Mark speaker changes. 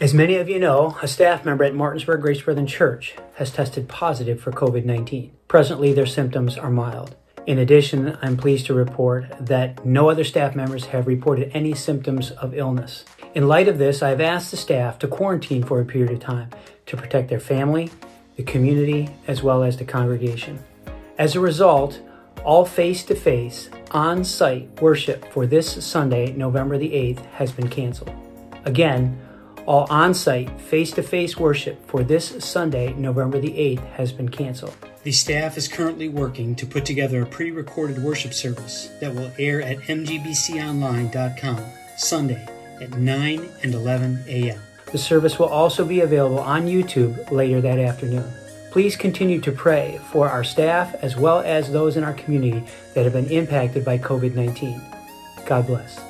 Speaker 1: As many of you know, a staff member at Martinsburg Grace Brethren Church has tested positive for COVID 19. Presently, their symptoms are mild. In addition, I'm pleased to report that no other staff members have reported any symptoms of illness. In light of this, I've asked the staff to quarantine for a period of time to protect their family, the community, as well as the congregation. As a result, all face to face, on site worship for this Sunday, November the 8th, has been canceled. Again, all on site, face to face worship for this Sunday, November the 8th, has been canceled. The staff is currently working to put together a pre recorded worship service that will air at mgbconline.com Sunday at 9 and 11 a.m. The service will also be available on YouTube later that afternoon. Please continue to pray for our staff as well as those in our community that have been impacted by COVID 19. God bless.